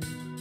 Bye.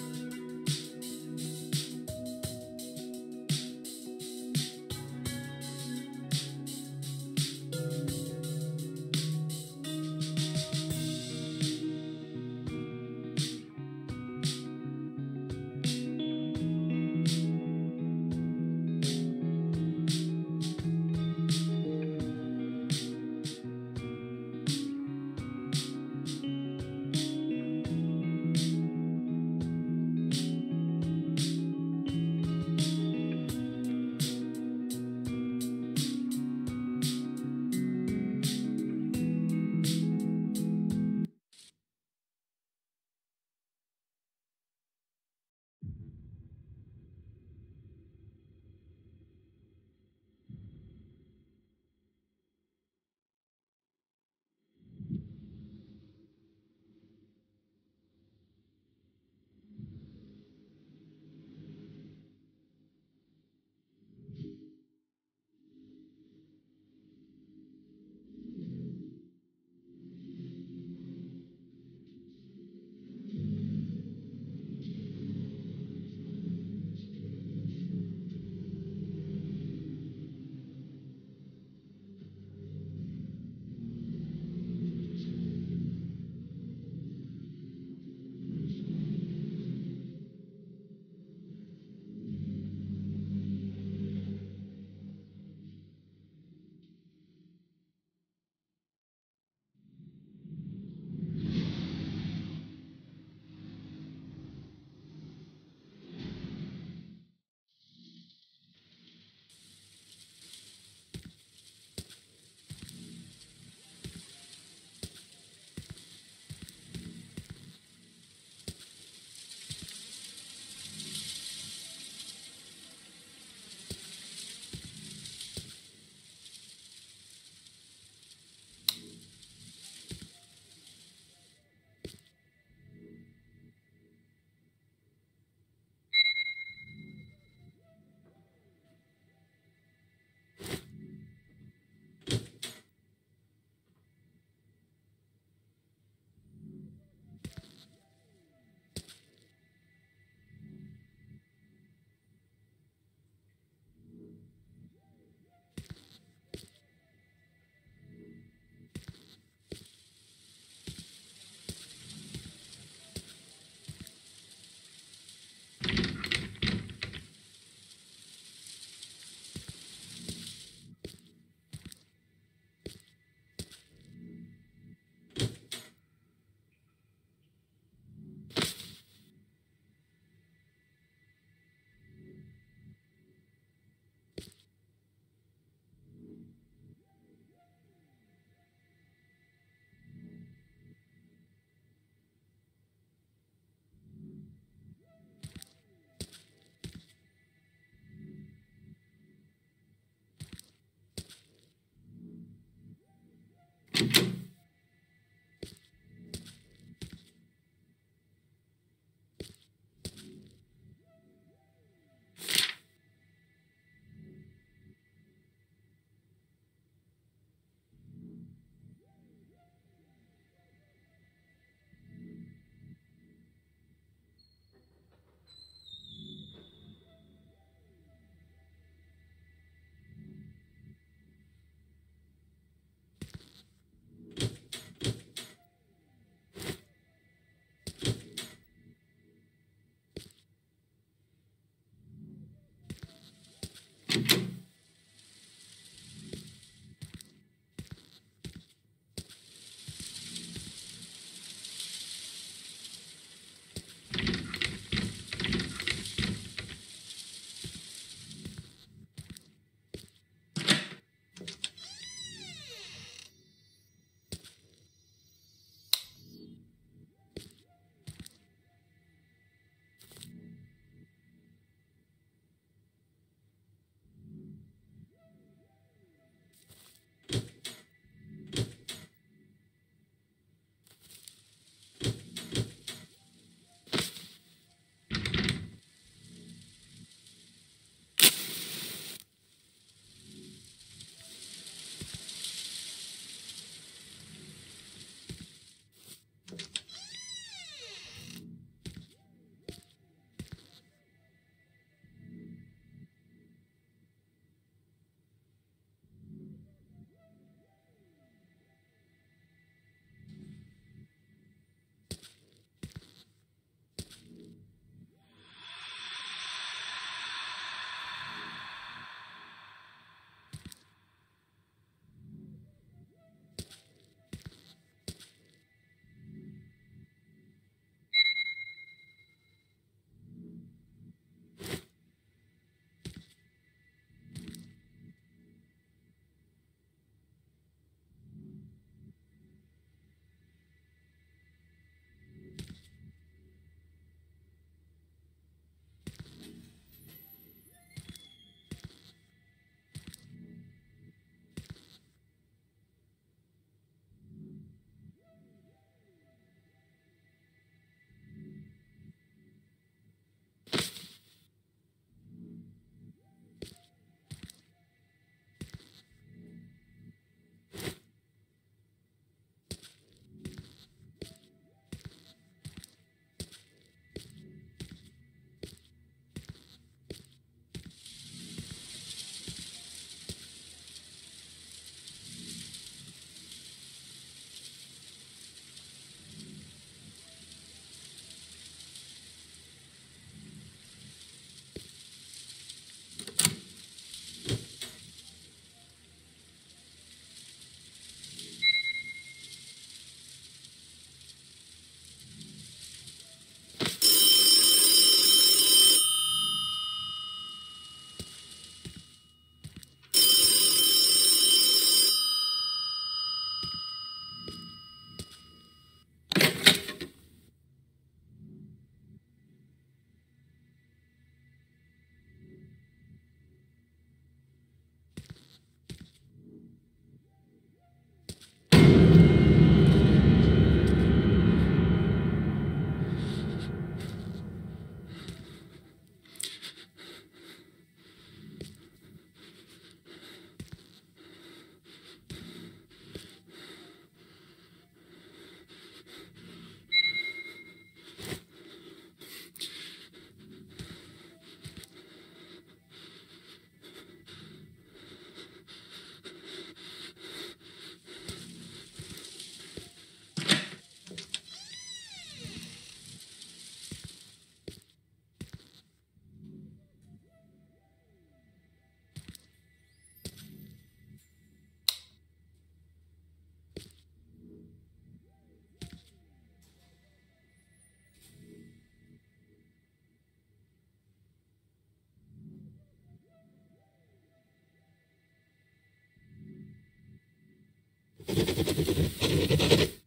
フフフ。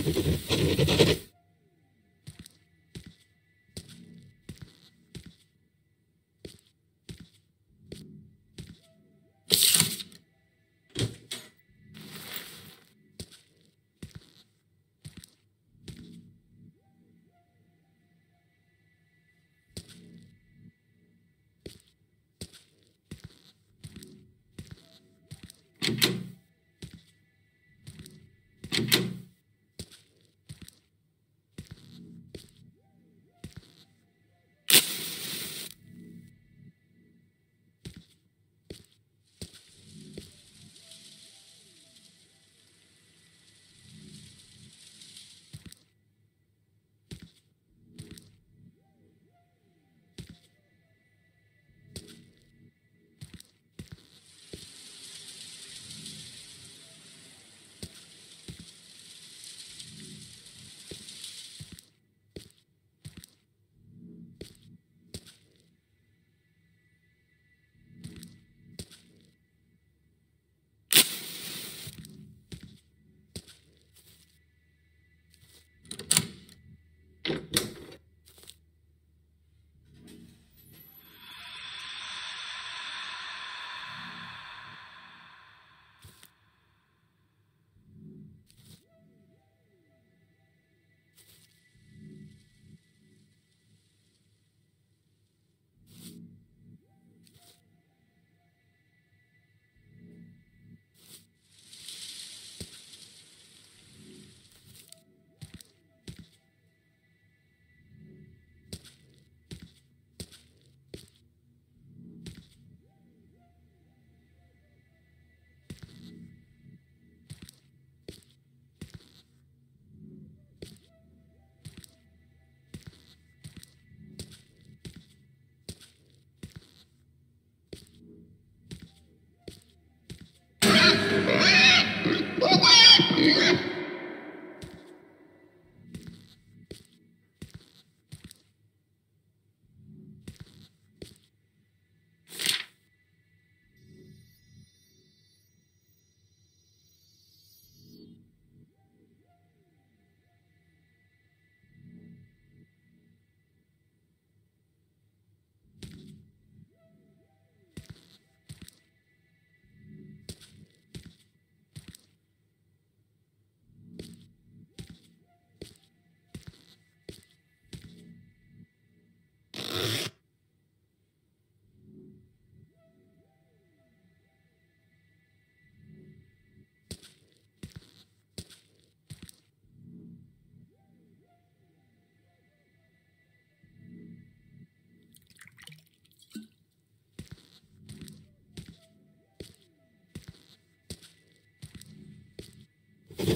ハハハハ!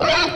What?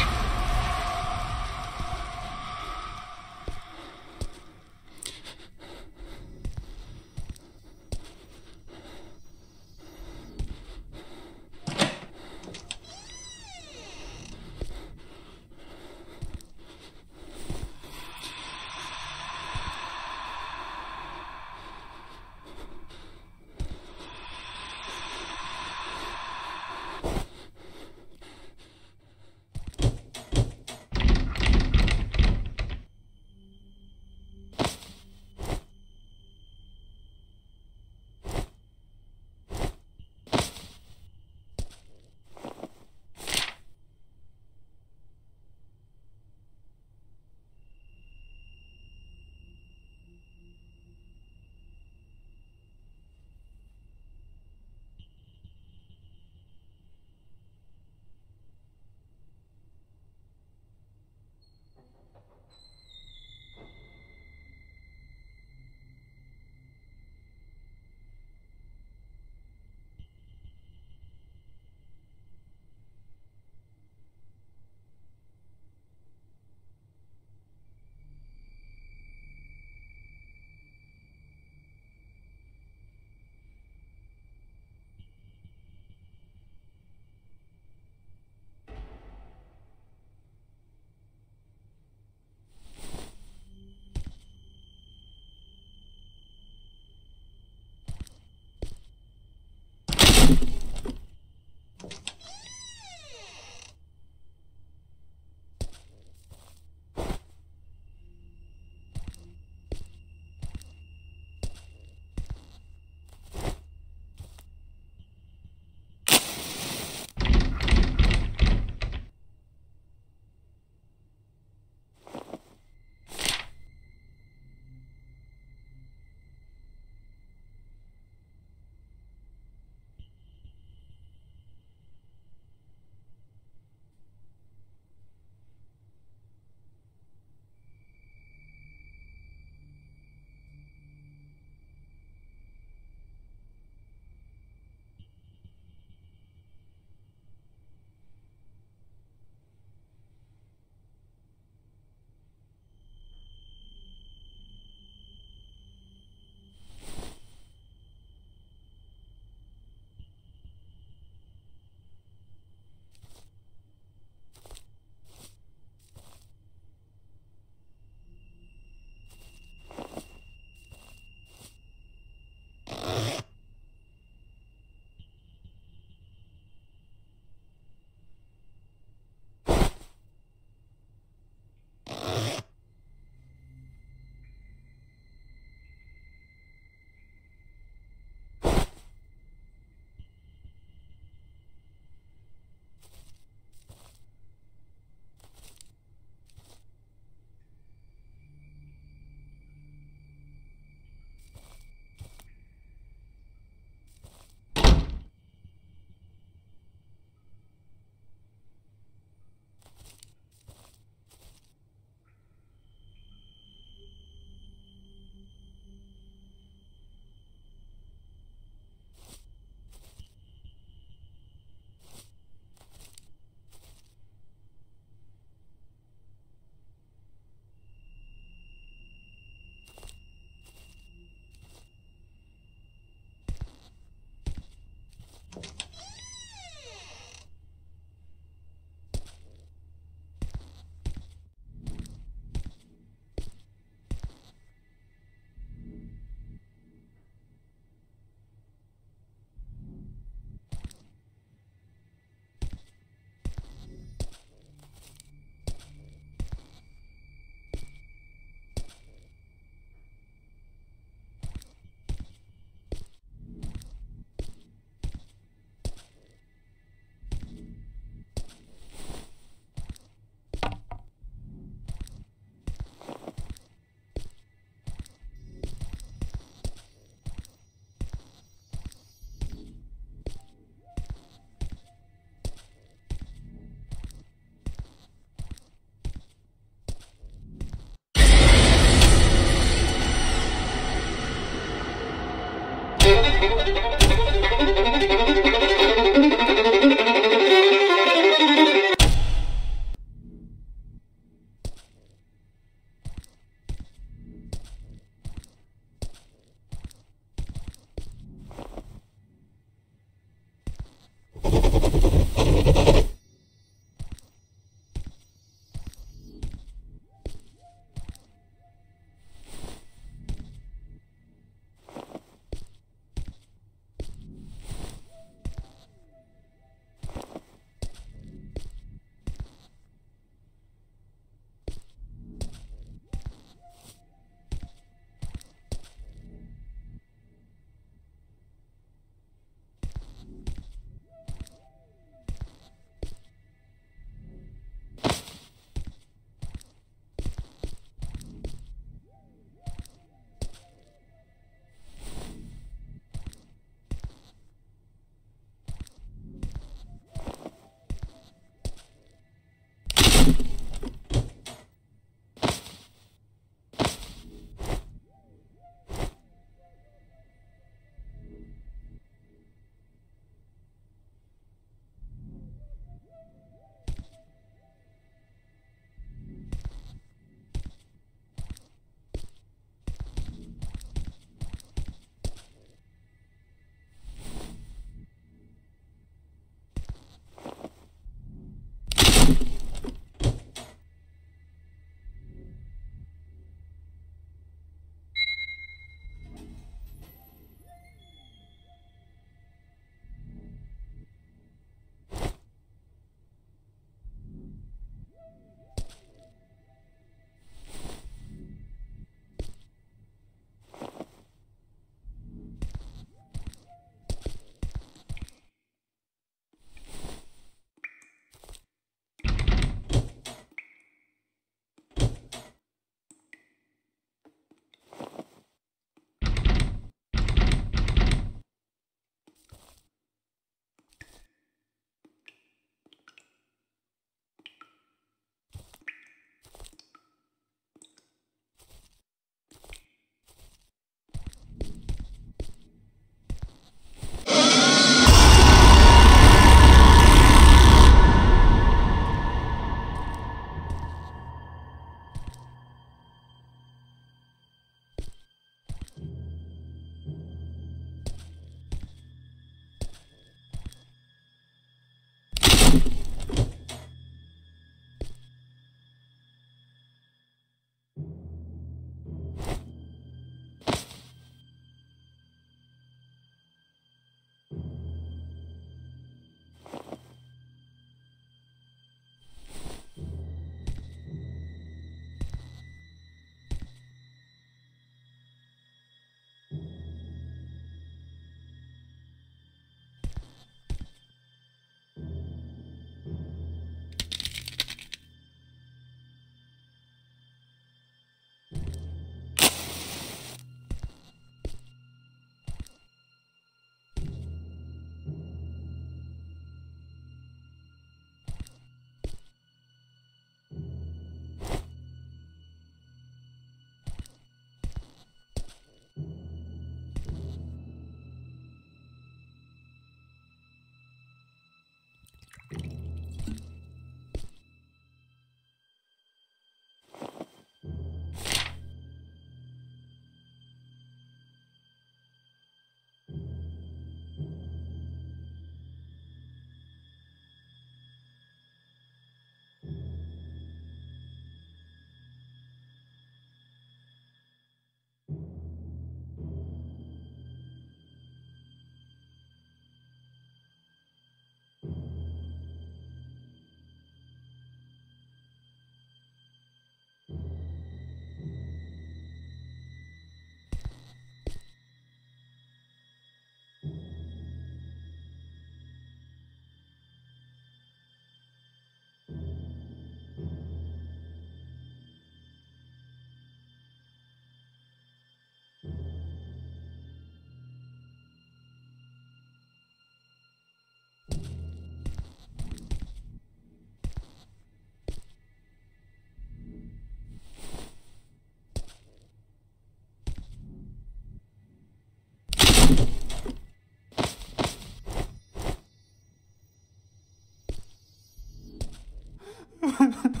Mm-hmm.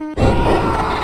Ah!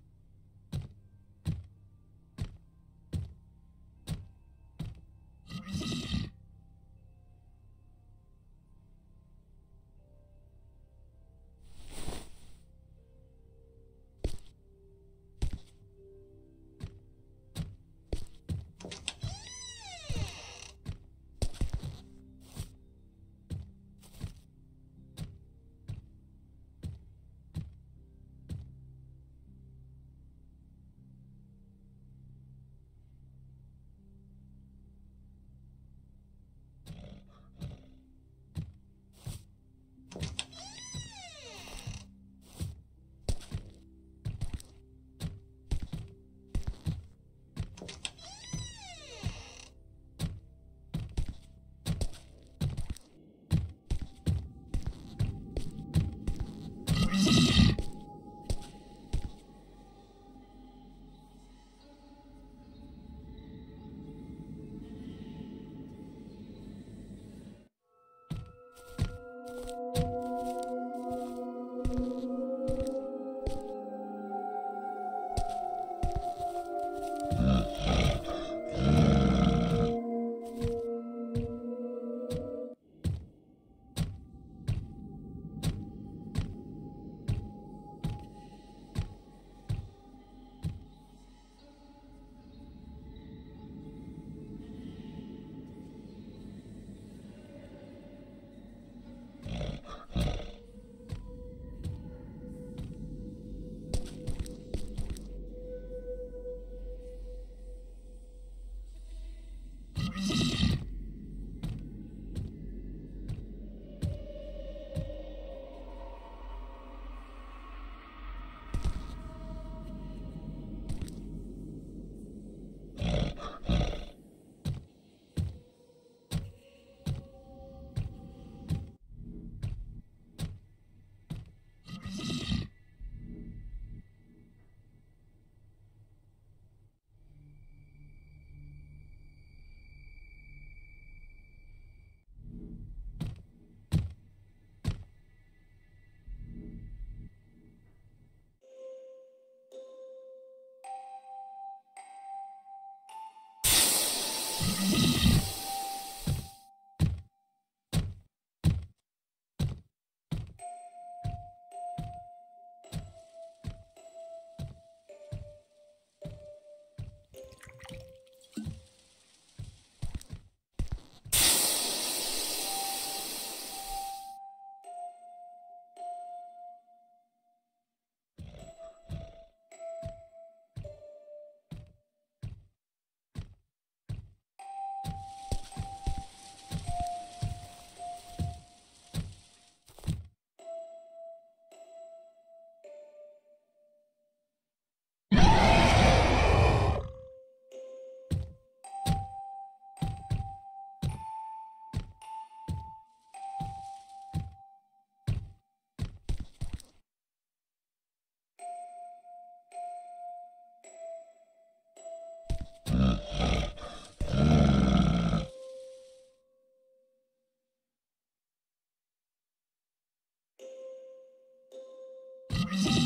Yeah.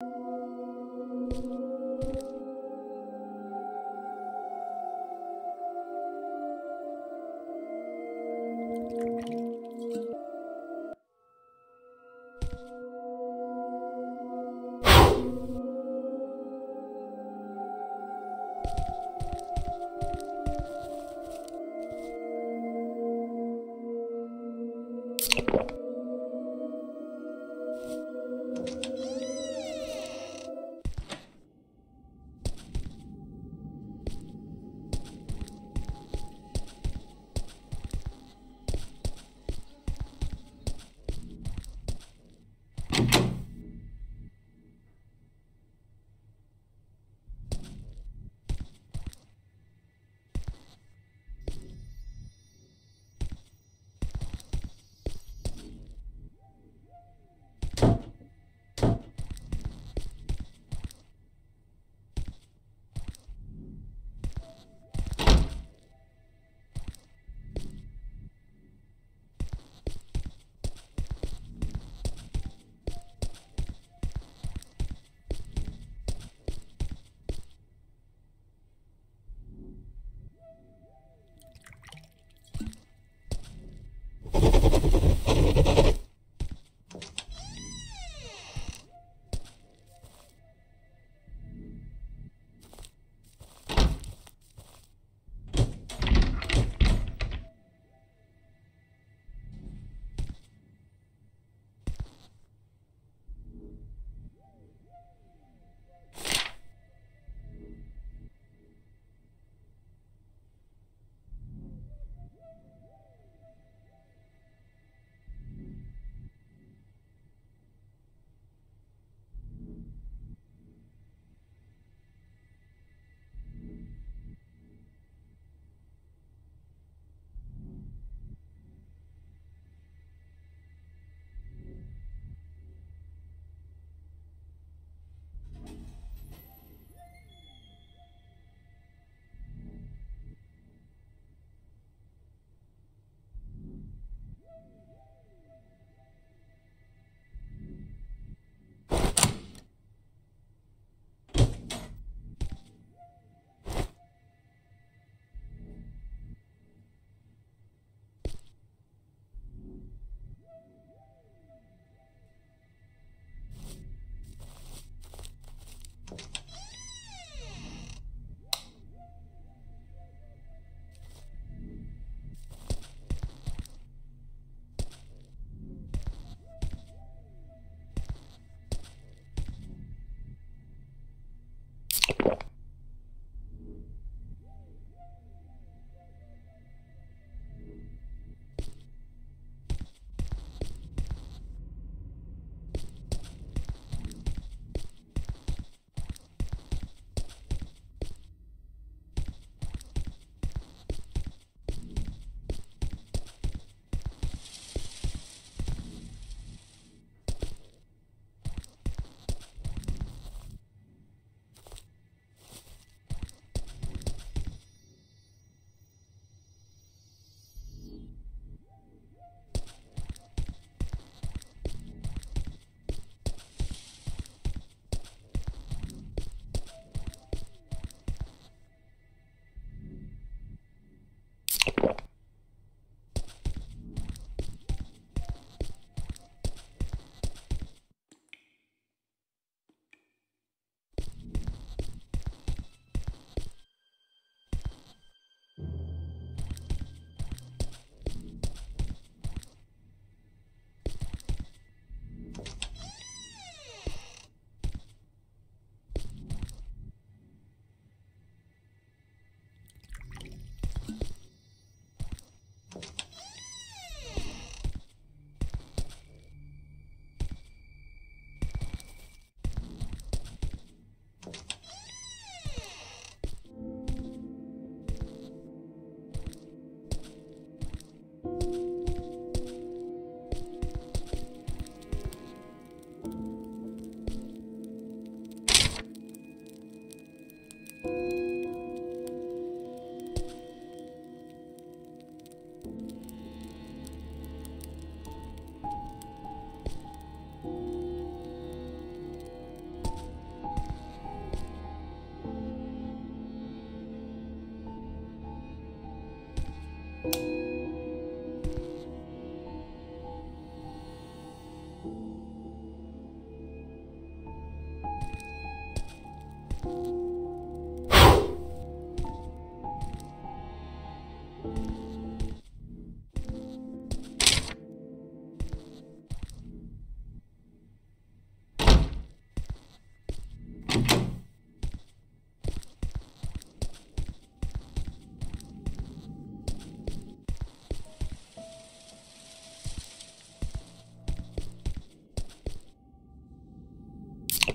you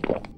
Thank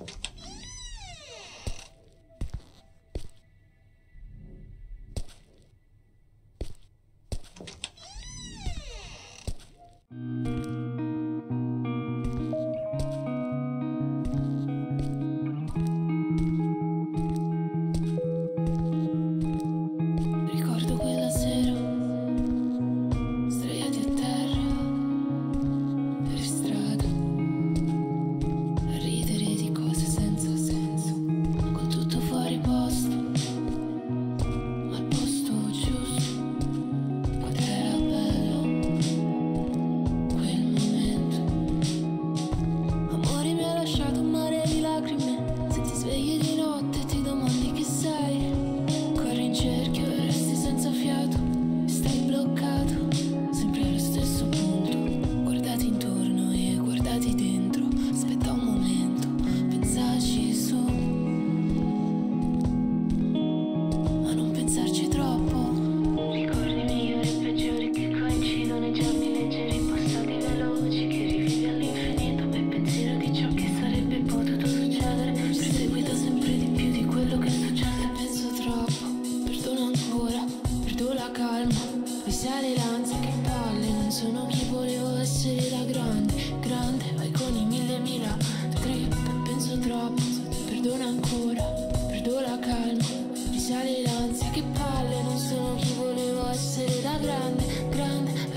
Ponto. paura, perdo la calma, risale l'ansia che palle, non sono chi volevo essere da grande, grande.